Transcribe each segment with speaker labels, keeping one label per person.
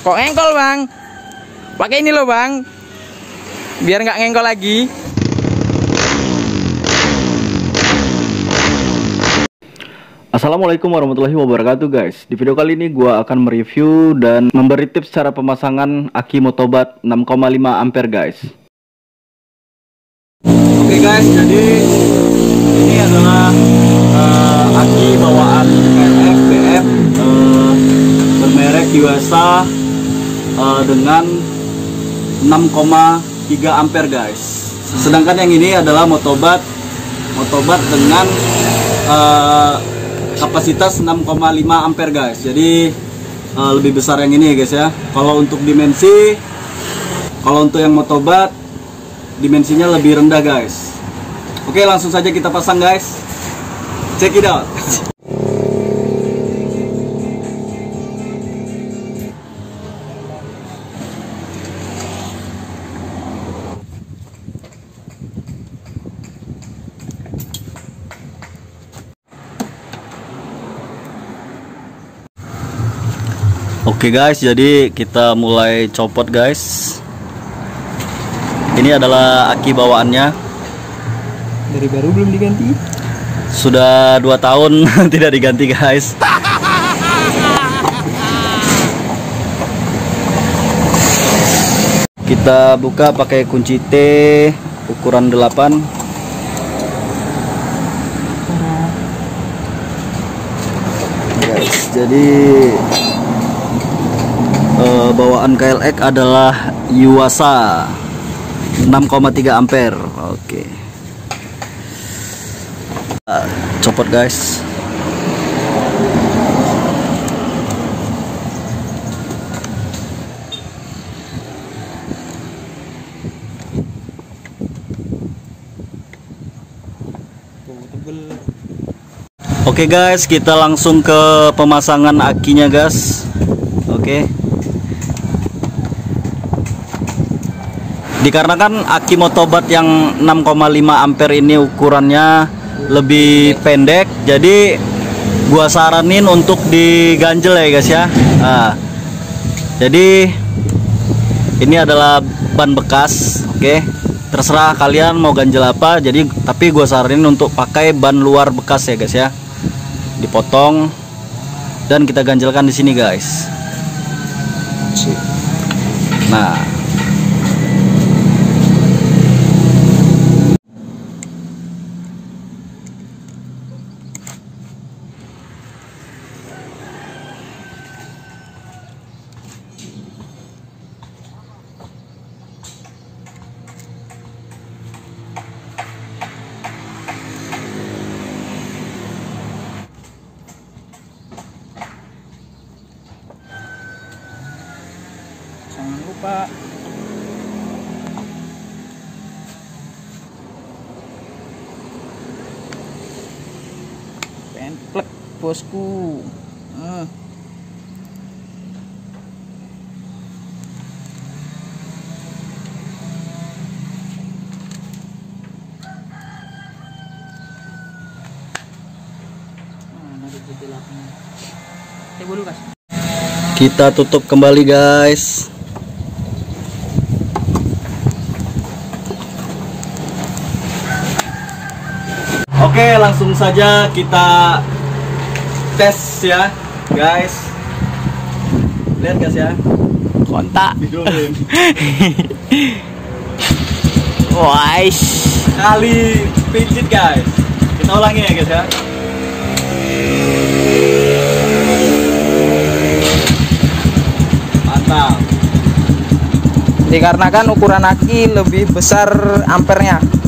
Speaker 1: Kok ngengkol bang? Pakai ini loh bang. Biar nggak ngengkol lagi.
Speaker 2: Assalamualaikum warahmatullahi wabarakatuh guys Di video kali ini gua akan mereview dan memberi tips cara pemasangan aki motobat 6,5 ampere guys Oke guys jadi ini adalah uh, aki bawaan KLX BF uh, bermerek USA uh, dengan 6,3 ampere guys. Sedangkan yang ini adalah motobat motobat dengan uh, kapasitas 6,5 ampere guys. Jadi uh, lebih besar yang ini ya guys ya. Kalau untuk dimensi kalau untuk yang motobat dimensinya lebih rendah guys. Oke langsung saja kita pasang guys. Check it out Oke guys, jadi kita mulai copot guys. Ini adalah aki bawaannya.
Speaker 1: Dari baru belum diganti.
Speaker 2: Sudah dua tahun tidak diganti guys. Kita buka pakai kunci T ukuran 8 guys jadi bawaan KLX adalah Yuasa 6,3 ampere oke okay. uh, copot guys Oke okay guys, kita langsung ke pemasangan akinya guys. Oke. Okay. Dikarenakan aki motobat yang 6,5 ampere ini ukurannya lebih pendek, jadi gua saranin untuk diganjel ya guys ya. Nah, jadi ini adalah ban bekas, oke. Okay. Terserah kalian mau ganjel apa, jadi tapi gua saranin untuk pakai ban luar bekas ya guys ya dipotong dan kita ganjelkan di sini guys nah
Speaker 1: Lupa Penplek bosku. Kas.
Speaker 2: kita tutup kembali guys Oke langsung saja kita tes ya guys lihat guys ya
Speaker 1: Kontak. Wais.
Speaker 2: kali pijit guys kita ulangi ya guys ya mantap
Speaker 1: Dikarenakan ukuran aki lebih besar ampernya.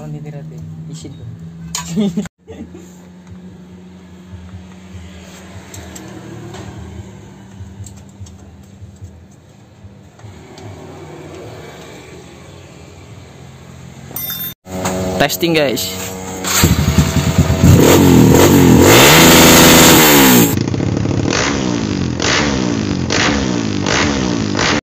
Speaker 1: Congkoron di tirate, isin ko. Testing guys.